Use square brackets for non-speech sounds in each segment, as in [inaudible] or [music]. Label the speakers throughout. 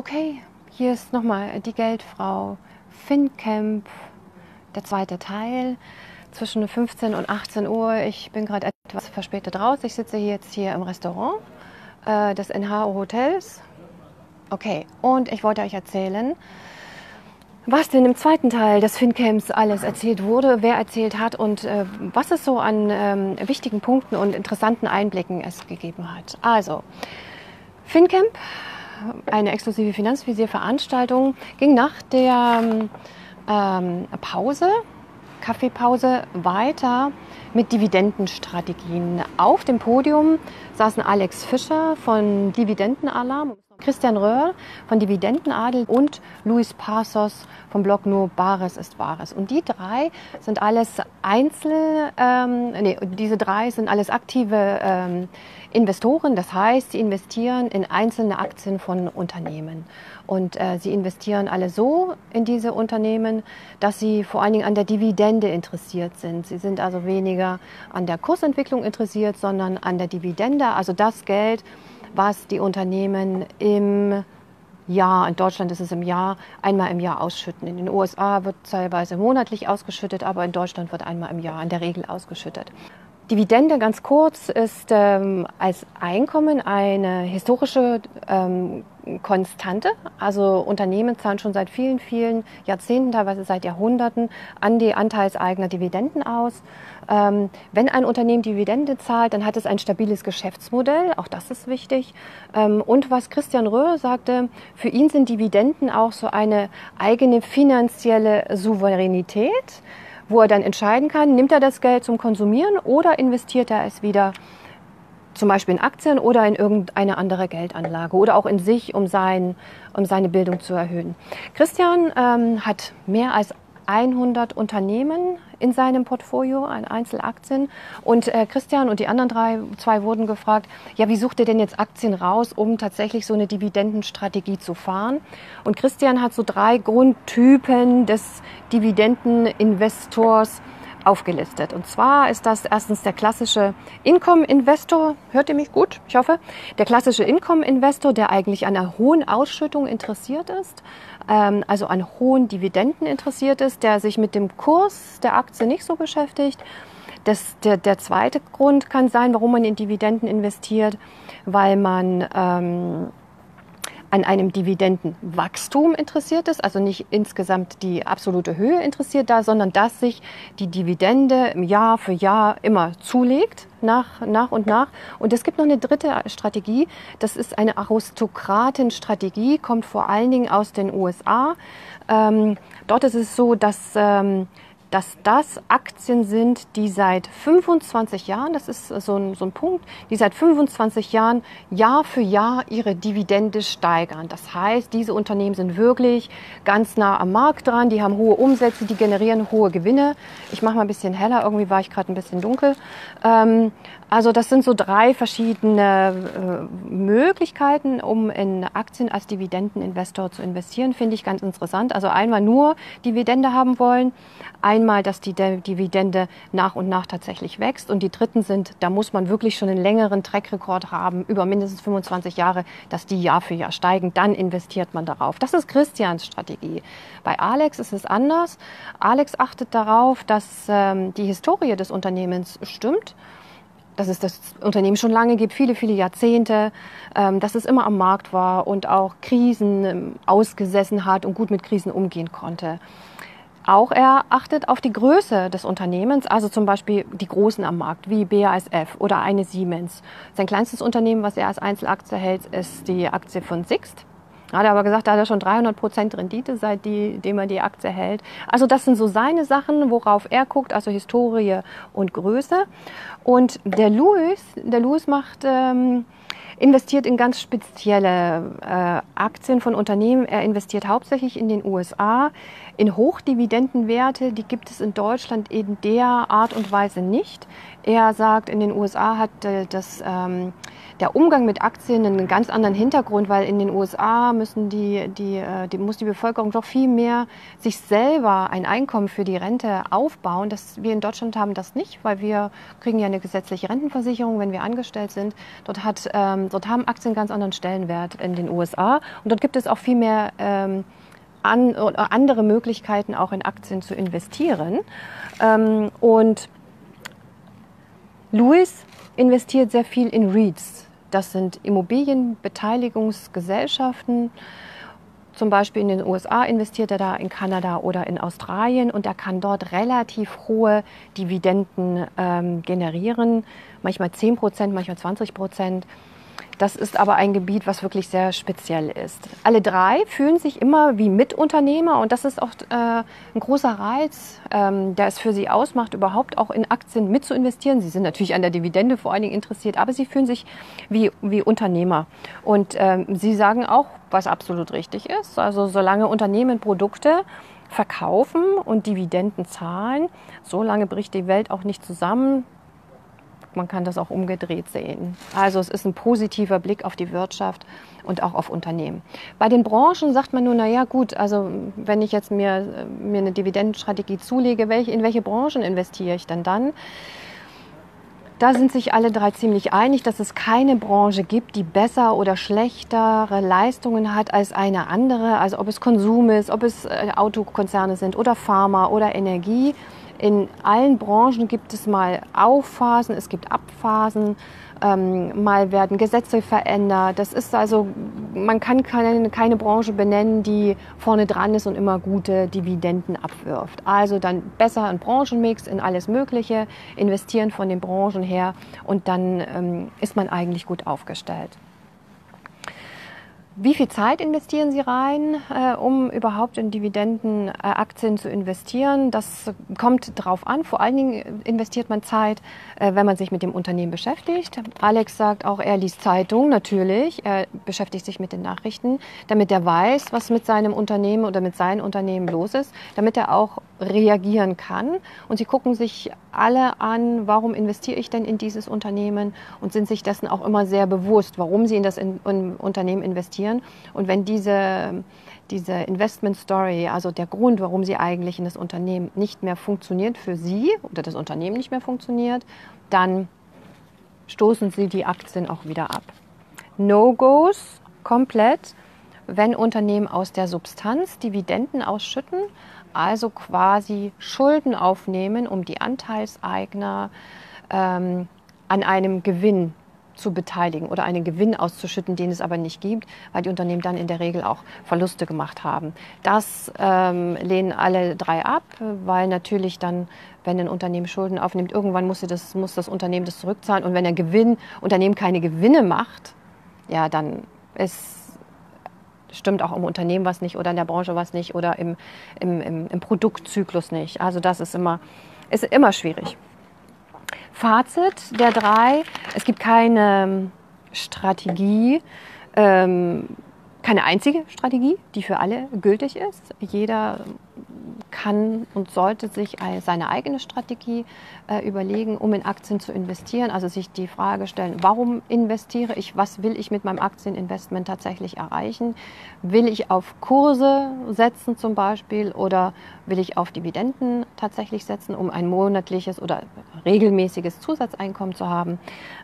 Speaker 1: Okay, hier ist nochmal die Geldfrau FinCamp, der zweite Teil zwischen 15 und 18 Uhr. Ich bin gerade etwas verspätet raus. Ich sitze jetzt hier im Restaurant äh, des NHO Hotels. Okay, und ich wollte euch erzählen, was denn im zweiten Teil des FinCamps alles erzählt wurde, wer erzählt hat und äh, was es so an ähm, wichtigen Punkten und interessanten Einblicken es gegeben hat. Also, FinCamp, eine exklusive Finanzvisier-Veranstaltung, ging nach der ähm, Pause, Kaffeepause, weiter mit Dividendenstrategien. Auf dem Podium saßen Alex Fischer von Dividendenalarm. Christian Röhrl von Dividendenadel und Luis Passos vom Blog Nur Bares ist Wahres. Und die drei sind alles Einzel, ähm, nee, diese drei sind alles aktive ähm, Investoren. Das heißt, sie investieren in einzelne Aktien von Unternehmen. Und äh, sie investieren alle so in diese Unternehmen, dass sie vor allen Dingen an der Dividende interessiert sind. Sie sind also weniger an der Kursentwicklung interessiert, sondern an der Dividende, also das Geld, was die Unternehmen im Jahr, in Deutschland ist es im Jahr, einmal im Jahr ausschütten. In den USA wird teilweise monatlich ausgeschüttet, aber in Deutschland wird einmal im Jahr in der Regel ausgeschüttet. Dividende ganz kurz ist ähm, als Einkommen eine historische ähm, Konstante. Also Unternehmen zahlen schon seit vielen, vielen Jahrzehnten, teilweise seit Jahrhunderten an die Anteilseigner Dividenden aus. Ähm, wenn ein Unternehmen Dividende zahlt, dann hat es ein stabiles Geschäftsmodell. Auch das ist wichtig. Ähm, und was Christian Röhr sagte, für ihn sind Dividenden auch so eine eigene finanzielle Souveränität wo er dann entscheiden kann, nimmt er das Geld zum Konsumieren oder investiert er es wieder zum Beispiel in Aktien oder in irgendeine andere Geldanlage oder auch in sich, um, sein, um seine Bildung zu erhöhen. Christian ähm, hat mehr als 100 Unternehmen in seinem Portfolio an Einzelaktien. Und äh, Christian und die anderen drei, zwei wurden gefragt, ja, wie sucht ihr denn jetzt Aktien raus, um tatsächlich so eine Dividendenstrategie zu fahren? Und Christian hat so drei Grundtypen des Dividendeninvestors aufgelistet. Und zwar ist das erstens der klassische Income-Investor. Hört ihr mich gut? Ich hoffe. Der klassische Income-Investor, der eigentlich an einer hohen Ausschüttung interessiert ist, ähm, also an hohen Dividenden interessiert ist, der sich mit dem Kurs der Aktie nicht so beschäftigt. Das, der, der zweite Grund kann sein, warum man in Dividenden investiert, weil man ähm, an einem Dividendenwachstum interessiert ist, also nicht insgesamt die absolute Höhe interessiert da, sondern dass sich die Dividende Jahr für Jahr immer zulegt, nach, nach und nach. Und es gibt noch eine dritte Strategie, das ist eine Aristokratenstrategie, kommt vor allen Dingen aus den USA. Ähm, dort ist es so, dass ähm, dass das Aktien sind, die seit 25 Jahren, das ist so ein, so ein Punkt, die seit 25 Jahren Jahr für Jahr ihre Dividende steigern. Das heißt, diese Unternehmen sind wirklich ganz nah am Markt dran, die haben hohe Umsätze, die generieren hohe Gewinne. Ich mache mal ein bisschen heller, irgendwie war ich gerade ein bisschen dunkel. Ähm, also das sind so drei verschiedene äh, Möglichkeiten, um in Aktien als Dividendeninvestor zu investieren, finde ich ganz interessant. Also einmal nur Dividende haben wollen, einmal, dass die Dividende nach und nach tatsächlich wächst und die dritten sind, da muss man wirklich schon einen längeren Trackrekord haben, über mindestens 25 Jahre, dass die Jahr für Jahr steigen, dann investiert man darauf. Das ist Christians Strategie. Bei Alex ist es anders. Alex achtet darauf, dass ähm, die Historie des Unternehmens stimmt dass es das Unternehmen schon lange gibt, viele, viele Jahrzehnte, ähm, dass es immer am Markt war und auch Krisen ähm, ausgesessen hat und gut mit Krisen umgehen konnte. Auch er achtet auf die Größe des Unternehmens, also zum Beispiel die Großen am Markt, wie BASF oder eine Siemens. Sein kleinstes Unternehmen, was er als Einzelaktie hält, ist die Aktie von Sixt. Hat er aber gesagt, da hat er schon 300 Prozent Rendite, seitdem er die Aktie hält. Also das sind so seine Sachen, worauf er guckt, also Historie und Größe. Und der Louis, der Louis macht, ähm, investiert in ganz spezielle äh, Aktien von Unternehmen. Er investiert hauptsächlich in den USA in Hochdividendenwerte. Die gibt es in Deutschland in der Art und Weise nicht. Er sagt, in den USA hat äh, das, ähm, der Umgang mit Aktien einen ganz anderen Hintergrund, weil in den USA müssen die, die, äh, die, muss die Bevölkerung doch viel mehr sich selber ein Einkommen für die Rente aufbauen. Das, wir in Deutschland haben das nicht, weil wir kriegen ja eine gesetzliche Rentenversicherung, wenn wir angestellt sind. Dort, hat, ähm, dort haben Aktien einen ganz anderen Stellenwert in den USA. Und dort gibt es auch viel mehr ähm, an, andere Möglichkeiten, auch in Aktien zu investieren. Ähm, und Louis investiert sehr viel in REITs. Das sind Immobilienbeteiligungsgesellschaften. Zum Beispiel in den USA investiert er da, in Kanada oder in Australien und er kann dort relativ hohe Dividenden ähm, generieren, manchmal 10 Prozent, manchmal 20 Prozent. Das ist aber ein Gebiet, was wirklich sehr speziell ist. Alle drei fühlen sich immer wie Mitunternehmer und das ist auch äh, ein großer Reiz, ähm, der es für sie ausmacht, überhaupt auch in Aktien mitzuinvestieren. Sie sind natürlich an der Dividende vor allen Dingen interessiert, aber sie fühlen sich wie, wie Unternehmer. Und ähm, sie sagen auch, was absolut richtig ist. Also solange Unternehmen Produkte verkaufen und Dividenden zahlen, solange bricht die Welt auch nicht zusammen man kann das auch umgedreht sehen. Also es ist ein positiver Blick auf die Wirtschaft und auch auf Unternehmen. Bei den Branchen sagt man nur, na ja, gut, also wenn ich jetzt mir, mir eine Dividendenstrategie zulege, welche, in welche Branchen investiere ich denn dann? Da sind sich alle drei ziemlich einig, dass es keine Branche gibt, die besser oder schlechtere Leistungen hat als eine andere. Also ob es Konsum ist, ob es äh, Autokonzerne sind oder Pharma oder Energie. In allen Branchen gibt es mal Aufphasen, es gibt Abphasen, ähm, mal werden Gesetze verändert. Das ist also, man kann keine, keine Branche benennen, die vorne dran ist und immer gute Dividenden abwirft. Also dann besser ein Branchenmix in alles Mögliche, investieren von den Branchen her und dann ähm, ist man eigentlich gut aufgestellt. Wie viel Zeit investieren Sie rein, äh, um überhaupt in Dividendenaktien äh, zu investieren? Das kommt drauf an. Vor allen Dingen investiert man Zeit, äh, wenn man sich mit dem Unternehmen beschäftigt. Alex sagt auch, er liest Zeitung, natürlich. Er beschäftigt sich mit den Nachrichten, damit er weiß, was mit seinem Unternehmen oder mit seinem Unternehmen los ist, damit er auch reagieren kann. Und sie gucken sich alle an, warum investiere ich denn in dieses Unternehmen und sind sich dessen auch immer sehr bewusst, warum sie in das in, in Unternehmen investieren. Und wenn diese, diese Investment Story, also der Grund, warum sie eigentlich in das Unternehmen nicht mehr funktioniert für sie oder das Unternehmen nicht mehr funktioniert, dann stoßen sie die Aktien auch wieder ab. No-Gos komplett, wenn Unternehmen aus der Substanz Dividenden ausschütten, also quasi Schulden aufnehmen, um die Anteilseigner ähm, an einem Gewinn zu beteiligen oder einen Gewinn auszuschütten, den es aber nicht gibt, weil die Unternehmen dann in der Regel auch Verluste gemacht haben. Das ähm, lehnen alle drei ab, weil natürlich dann, wenn ein Unternehmen Schulden aufnimmt, irgendwann muss, das, muss das Unternehmen das zurückzahlen und wenn ein Gewinn, Unternehmen keine Gewinne macht, ja, dann ist stimmt auch im Unternehmen was nicht oder in der Branche was nicht oder im, im, im, im Produktzyklus nicht. Also das ist immer, ist immer schwierig. Fazit der drei, es gibt keine Strategie, ähm, keine einzige Strategie, die für alle gültig ist. Jeder kann und sollte sich seine eigene Strategie äh, überlegen, um in Aktien zu investieren. Also sich die Frage stellen, warum investiere ich? Was will ich mit meinem Aktieninvestment tatsächlich erreichen? Will ich auf Kurse setzen zum Beispiel oder will ich auf Dividenden tatsächlich setzen, um ein monatliches oder regelmäßiges Zusatzeinkommen zu haben?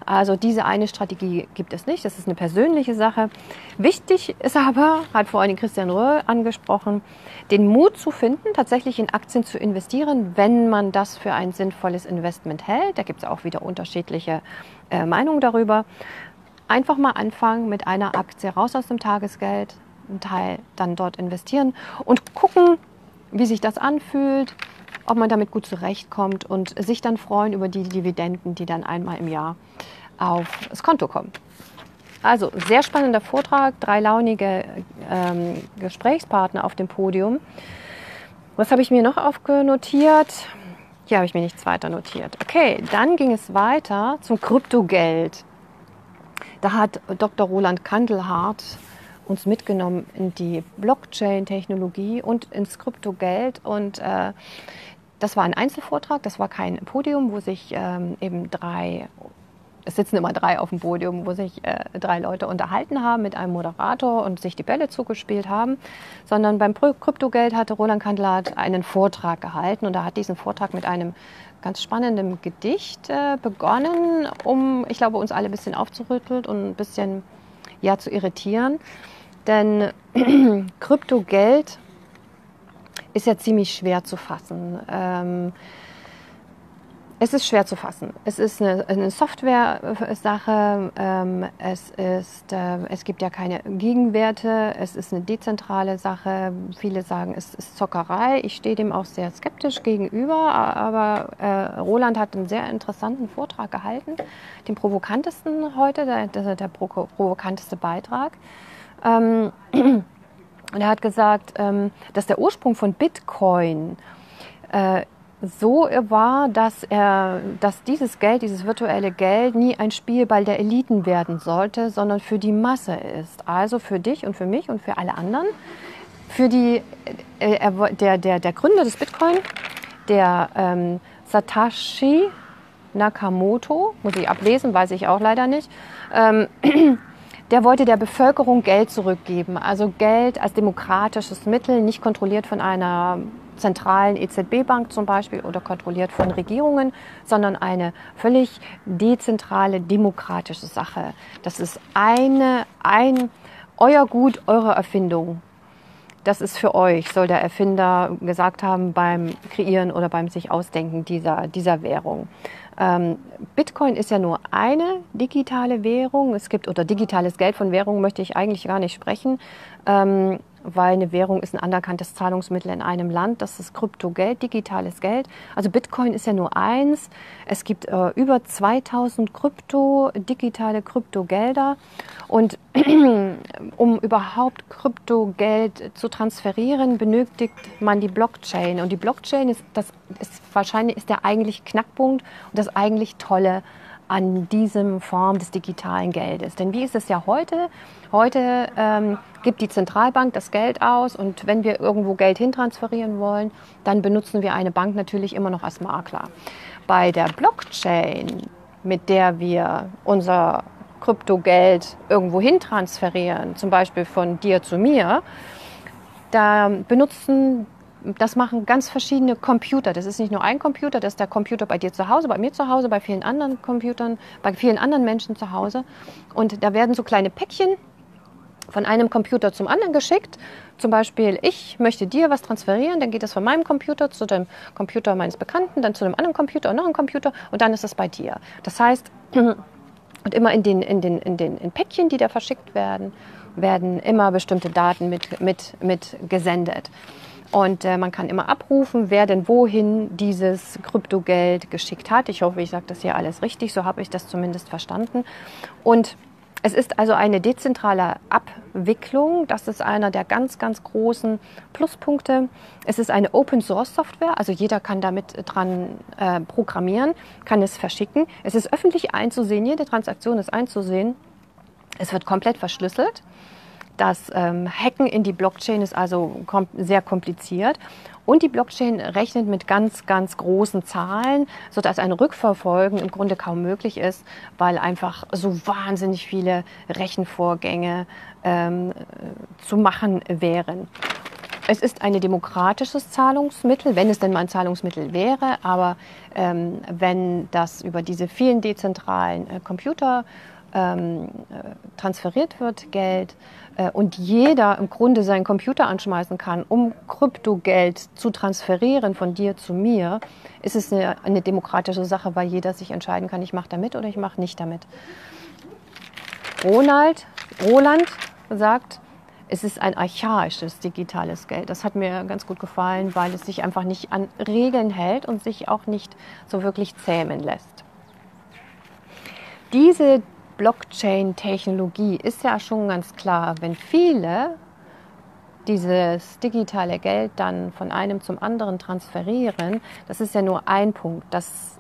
Speaker 1: Also diese eine Strategie gibt es nicht. Das ist eine persönliche Sache. Wichtig ist aber, hat vor allem Christian Röhr angesprochen, den Mut zu finden, tatsächlich in Aktien zu investieren, wenn man das für ein sinnvolles Investment hält. Da gibt es auch wieder unterschiedliche äh, Meinungen darüber. Einfach mal anfangen mit einer Aktie raus aus dem Tagesgeld, einen Teil dann dort investieren und gucken, wie sich das anfühlt, ob man damit gut zurechtkommt und sich dann freuen über die Dividenden, die dann einmal im Jahr aufs Konto kommen. Also sehr spannender Vortrag, drei launige ähm, Gesprächspartner auf dem Podium. Was habe ich mir noch aufgenotiert? Hier habe ich mir nichts weiter notiert. Okay, dann ging es weiter zum Kryptogeld. Da hat Dr. Roland Kandelhardt uns mitgenommen in die Blockchain-Technologie und ins Kryptogeld. Und äh, das war ein Einzelvortrag, das war kein Podium, wo sich ähm, eben drei, es sitzen immer drei auf dem Podium, wo sich äh, drei Leute unterhalten haben mit einem Moderator und sich die Bälle zugespielt haben, sondern beim Kryptogeld hatte Roland Kandlat einen Vortrag gehalten und er hat diesen Vortrag mit einem ganz spannenden Gedicht äh, begonnen, um, ich glaube, uns alle ein bisschen aufzurütteln und ein bisschen ja, zu irritieren. Denn [clears throat] Kryptogeld ist ja ziemlich schwer zu fassen. Ähm, es ist schwer zu fassen. Es ist eine, eine Software-Sache. Ähm, es, ist, äh, es gibt ja keine Gegenwerte. Es ist eine dezentrale Sache. Viele sagen, es ist Zockerei. Ich stehe dem auch sehr skeptisch gegenüber. Aber äh, Roland hat einen sehr interessanten Vortrag gehalten. Den provokantesten heute, der, der, der provokanteste Beitrag. Ähm, [clears throat] und er hat gesagt, ähm, dass der Ursprung von Bitcoin äh, so war, dass, er, dass dieses Geld, dieses virtuelle Geld nie ein Spielball der Eliten werden sollte, sondern für die Masse ist. Also für dich und für mich und für alle anderen. Für die, äh, der, der, der Gründer des Bitcoin, der ähm, Satoshi Nakamoto, muss ich ablesen, weiß ich auch leider nicht, ähm, [clears throat] der wollte der Bevölkerung Geld zurückgeben. Also Geld als demokratisches Mittel, nicht kontrolliert von einer zentralen EZB-Bank zum Beispiel oder kontrolliert von Regierungen, sondern eine völlig dezentrale, demokratische Sache. Das ist eine, ein, euer Gut, eure Erfindung. Das ist für euch, soll der Erfinder gesagt haben beim Kreieren oder beim sich Ausdenken dieser, dieser Währung. Ähm, Bitcoin ist ja nur eine digitale Währung. Es gibt, oder digitales Geld von Währung möchte ich eigentlich gar nicht sprechen. Ähm, weil eine Währung ist ein anerkanntes Zahlungsmittel in einem Land. Das ist Kryptogeld, digitales Geld. Also Bitcoin ist ja nur eins. Es gibt äh, über 2000 Krypto, digitale Kryptogelder. Und [clears throat] um überhaupt Kryptogeld zu transferieren, benötigt man die Blockchain. Und die Blockchain ist, das ist wahrscheinlich ist der eigentlich Knackpunkt und das eigentlich Tolle an diesem Form des digitalen Geldes. Denn wie ist es ja heute? Heute ähm, gibt die Zentralbank das Geld aus und wenn wir irgendwo Geld hintransferieren wollen, dann benutzen wir eine Bank natürlich immer noch als Makler. Bei der Blockchain, mit der wir unser Kryptogeld irgendwo hintransferieren, zum Beispiel von dir zu mir, da benutzen das machen ganz verschiedene Computer. Das ist nicht nur ein Computer, das ist der Computer bei dir zu Hause, bei mir zu Hause, bei vielen anderen Computern, bei vielen anderen Menschen zu Hause. Und da werden so kleine Päckchen von einem Computer zum anderen geschickt. Zum Beispiel, ich möchte dir was transferieren, dann geht das von meinem Computer zu dem Computer meines Bekannten, dann zu einem anderen Computer und noch einem Computer und dann ist es bei dir. Das heißt, [clears throat] und immer in den, in den, in den in Päckchen, die da verschickt werden, werden immer bestimmte Daten mit, mit, mit gesendet. Und äh, man kann immer abrufen, wer denn wohin dieses Kryptogeld geschickt hat. Ich hoffe, ich sage das hier alles richtig, so habe ich das zumindest verstanden. Und es ist also eine dezentrale Abwicklung. Das ist einer der ganz, ganz großen Pluspunkte. Es ist eine Open Source Software, also jeder kann damit dran äh, programmieren, kann es verschicken. Es ist öffentlich einzusehen, jede Transaktion ist einzusehen. Es wird komplett verschlüsselt. Das ähm, Hacken in die Blockchain ist also kom sehr kompliziert. Und die Blockchain rechnet mit ganz, ganz großen Zahlen, sodass ein Rückverfolgen im Grunde kaum möglich ist, weil einfach so wahnsinnig viele Rechenvorgänge ähm, zu machen wären. Es ist ein demokratisches Zahlungsmittel, wenn es denn mal ein Zahlungsmittel wäre, aber ähm, wenn das über diese vielen dezentralen äh, Computer ähm, äh, transferiert wird, Geld, äh, und jeder im Grunde seinen Computer anschmeißen kann, um Kryptogeld zu transferieren von dir zu mir, ist es eine, eine demokratische Sache, weil jeder sich entscheiden kann, ich mache damit oder ich mache nicht damit. Ronald, Roland sagt, es ist ein archaisches digitales Geld. Das hat mir ganz gut gefallen, weil es sich einfach nicht an Regeln hält und sich auch nicht so wirklich zähmen lässt. Diese Blockchain-Technologie ist ja schon ganz klar, wenn viele dieses digitale Geld dann von einem zum anderen transferieren, das ist ja nur ein Punkt. Das,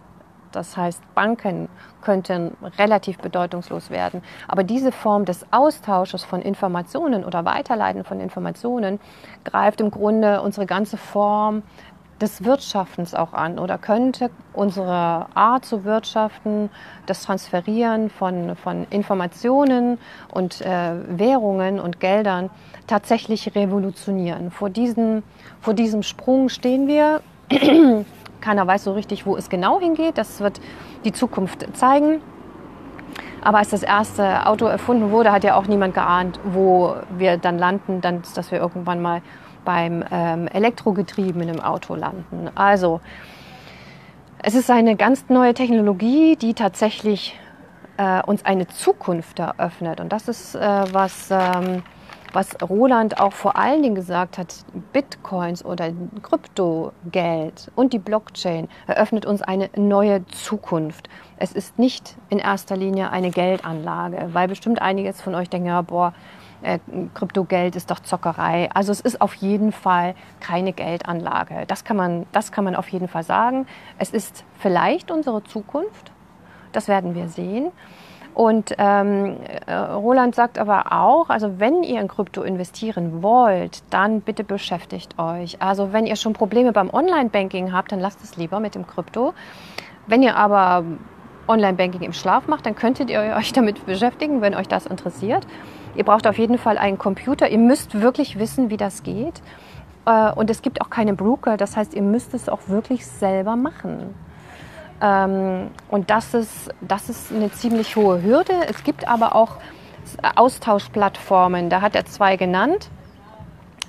Speaker 1: das heißt, Banken könnten relativ bedeutungslos werden. Aber diese Form des Austausches von Informationen oder Weiterleiten von Informationen greift im Grunde unsere ganze Form des Wirtschaftens auch an oder könnte unsere Art zu wirtschaften, das Transferieren von, von Informationen und äh, Währungen und Geldern tatsächlich revolutionieren. Vor, diesen, vor diesem Sprung stehen wir. [clears throat] Keiner weiß so richtig, wo es genau hingeht. Das wird die Zukunft zeigen. Aber als das erste Auto erfunden wurde, hat ja auch niemand geahnt, wo wir dann landen, dann, dass wir irgendwann mal beim ähm, elektrogetriebenen Auto landen. Also es ist eine ganz neue Technologie, die tatsächlich äh, uns eine Zukunft eröffnet. Und das ist, äh, was, ähm, was Roland auch vor allen Dingen gesagt hat. Bitcoins oder Kryptogeld und die Blockchain eröffnet uns eine neue Zukunft. Es ist nicht in erster Linie eine Geldanlage, weil bestimmt einige von euch denken, ja, boah, äh, Kryptogeld ist doch Zockerei. Also es ist auf jeden Fall keine Geldanlage. Das kann man, das kann man auf jeden Fall sagen. Es ist vielleicht unsere Zukunft. Das werden wir sehen. Und ähm, äh, Roland sagt aber auch, also wenn ihr in Krypto investieren wollt, dann bitte beschäftigt euch. Also wenn ihr schon Probleme beim Online-Banking habt, dann lasst es lieber mit dem Krypto. Wenn ihr aber Online-Banking im Schlaf macht, dann könntet ihr euch damit beschäftigen, wenn euch das interessiert. Ihr braucht auf jeden Fall einen Computer. Ihr müsst wirklich wissen, wie das geht. Äh, und es gibt auch keine Broker. Das heißt, ihr müsst es auch wirklich selber machen. Ähm, und das ist, das ist eine ziemlich hohe Hürde. Es gibt aber auch Austauschplattformen. Da hat er zwei genannt.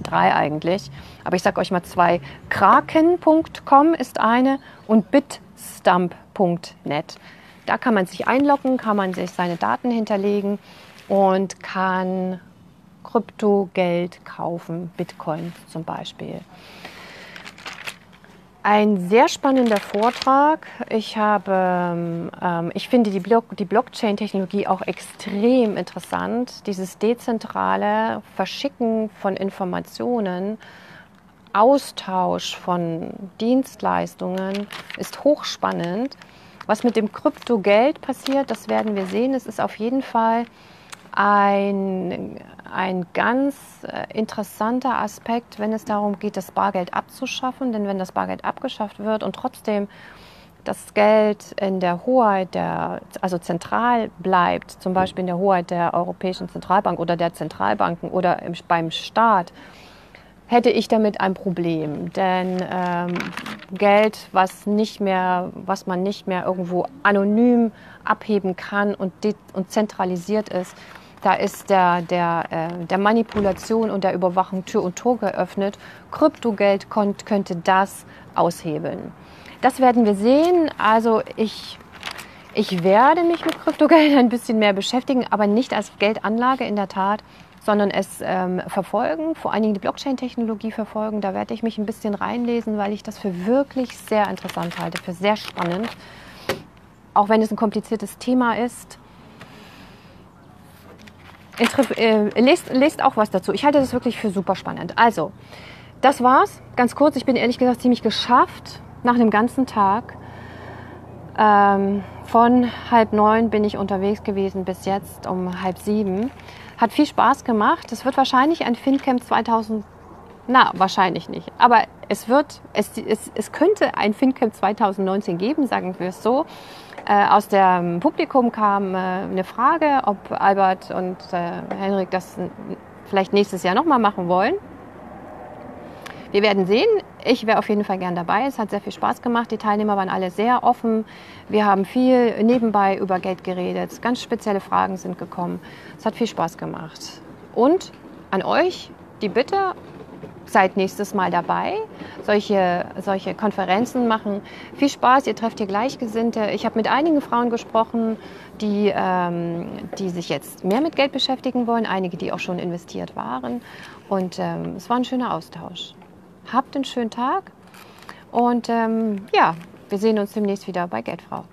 Speaker 1: Drei eigentlich. Aber ich sage euch mal zwei. Kraken.com ist eine und bitstump.net. Da kann man sich einloggen, kann man sich seine Daten hinterlegen und kann Kryptogeld kaufen, Bitcoin zum Beispiel. Ein sehr spannender Vortrag. Ich, habe, ähm, ich finde die, Block, die Blockchain-Technologie auch extrem interessant. Dieses dezentrale Verschicken von Informationen, Austausch von Dienstleistungen ist hochspannend. Was mit dem Kryptogeld passiert, das werden wir sehen. Es ist auf jeden Fall ein, ein ganz äh, interessanter Aspekt, wenn es darum geht, das Bargeld abzuschaffen. Denn wenn das Bargeld abgeschafft wird und trotzdem das Geld in der Hoheit der, also zentral bleibt, zum Beispiel in der Hoheit der Europäischen Zentralbank oder der Zentralbanken oder im, beim Staat, hätte ich damit ein Problem. Denn ähm, Geld, was, nicht mehr, was man nicht mehr irgendwo anonym abheben kann und, und zentralisiert ist, da ist der, der, äh, der Manipulation und der Überwachung Tür und Tor geöffnet. Kryptogeld könnte das aushebeln. Das werden wir sehen. Also ich, ich werde mich mit Kryptogeld ein bisschen mehr beschäftigen, aber nicht als Geldanlage in der Tat, sondern es ähm, verfolgen, vor allen Dingen die Blockchain-Technologie verfolgen. Da werde ich mich ein bisschen reinlesen, weil ich das für wirklich sehr interessant halte, für sehr spannend. Auch wenn es ein kompliziertes Thema ist äh, lest, lest auch was dazu. Ich halte das wirklich für super spannend. Also, das war's. Ganz kurz, ich bin ehrlich gesagt ziemlich geschafft nach einem ganzen Tag. Ähm, von halb neun bin ich unterwegs gewesen bis jetzt um halb sieben. Hat viel Spaß gemacht. Es wird wahrscheinlich ein FinCamp 2000. Na, wahrscheinlich nicht. Aber es wird, es, es, es könnte ein FinCamp 2019 geben, sagen wir es so. Äh, aus dem Publikum kam äh, eine Frage, ob Albert und äh, Henrik das vielleicht nächstes Jahr nochmal machen wollen. Wir werden sehen. Ich wäre auf jeden Fall gern dabei. Es hat sehr viel Spaß gemacht. Die Teilnehmer waren alle sehr offen. Wir haben viel nebenbei über Geld geredet. Ganz spezielle Fragen sind gekommen. Es hat viel Spaß gemacht. Und an euch die Bitte, seid nächstes Mal dabei. Solche, solche Konferenzen machen viel Spaß. Ihr trefft hier Gleichgesinnte. Ich habe mit einigen Frauen gesprochen, die, ähm, die sich jetzt mehr mit Geld beschäftigen wollen, einige, die auch schon investiert waren. Und ähm, es war ein schöner Austausch. Habt einen schönen Tag und ähm, ja, wir sehen uns demnächst wieder bei Geldfrau.